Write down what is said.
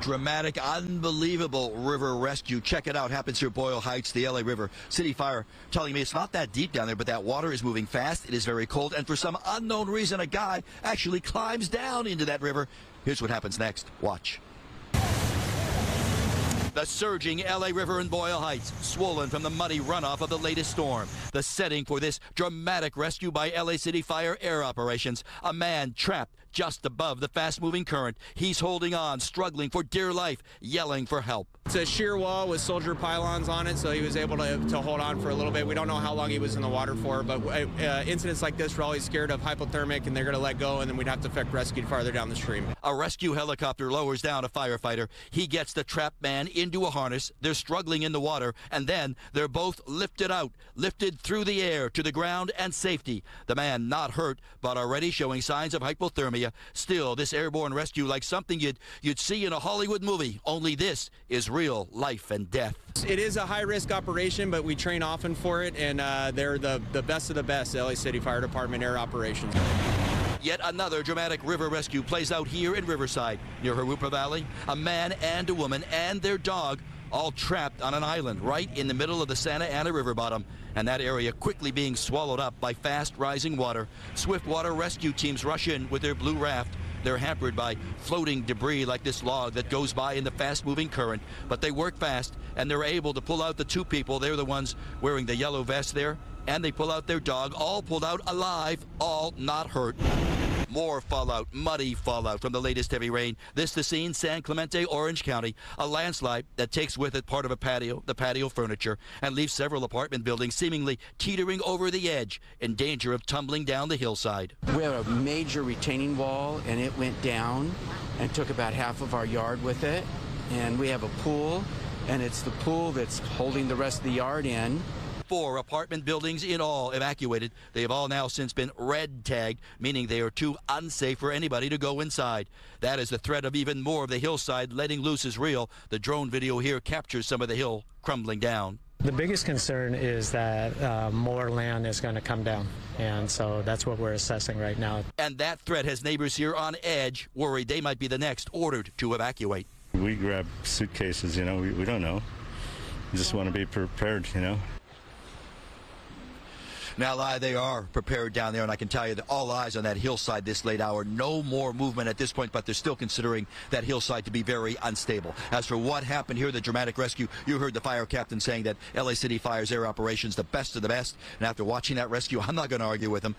Dramatic, unbelievable river rescue. Check it out. Happens here Boyle Heights, the LA River. City Fire telling me it's not that deep down there, but that water is moving fast. It is very cold. And for some unknown reason, a guy actually climbs down into that river. Here's what happens next. Watch. The surging LA River in Boyle Heights, swollen from the muddy runoff of the latest storm. The setting for this dramatic rescue by LA City Fire Air Operations. A man trapped just above the fast moving current. He's holding on, struggling for dear life, yelling for help. It's a sheer wall with soldier pylons on it, so he was able to, to hold on for a little bit. We don't know how long he was in the water for, but uh, uh incidents like this, we're always scared of hypothermic, and they're going to let go, and then we'd have to effect rescue farther down the stream. A rescue helicopter lowers down a firefighter. He gets the trapped man into a harness. They're struggling in the water, and then they're both lifted out, lifted through the air to the ground and safety. The man not hurt, but already showing signs of hypothermia. Still, this airborne rescue like something you'd you'd see in a Hollywood movie. Only this is real life and death. It is a high risk operation, but we train often for it, and uh, they're the, the best of the best, LA City Fire Department Air Operations. Yet another dramatic river rescue plays out here in Riverside, near Jurupa Valley. A man and a woman and their dog all trapped on an island right in the middle of the Santa Ana River bottom, and that area quickly being swallowed up by fast rising water. Swift water rescue teams rush in with their blue raft. They're hampered by floating debris like this log that goes by in the fast moving current, but they work fast and they're able to pull out the two people. They're the ones wearing the yellow vest there, and they pull out their dog, all pulled out alive, all not hurt. More fallout, muddy fallout from the latest heavy rain. This the scene, San Clemente, Orange County. A landslide that takes with it part of a patio, the patio furniture, and leaves several apartment buildings seemingly teetering over the edge in danger of tumbling down the hillside. We have a major retaining wall, and it went down and took about half of our yard with it. And we have a pool, and it's the pool that's holding the rest of the yard in four apartment buildings in all evacuated. They have all now since been red tagged, meaning they are too unsafe for anybody to go inside. That is the threat of even more of the hillside letting loose is real. The drone video here captures some of the hill crumbling down. The biggest concern is that uh, more land is going to come down, and so that's what we're assessing right now. And that threat has neighbors here on edge, worried they might be the next ordered to evacuate. We grab suitcases, you know, we, we don't know. We just want to be prepared, you know. Now, they are prepared down there, and I can tell you that all eyes on that hillside this late hour. No more movement at this point, but they're still considering that hillside to be very unstable. As for what happened here, the dramatic rescue, you heard the fire captain saying that LA City Fire's air operations the best of the best. And after watching that rescue, I'm not going to argue with him.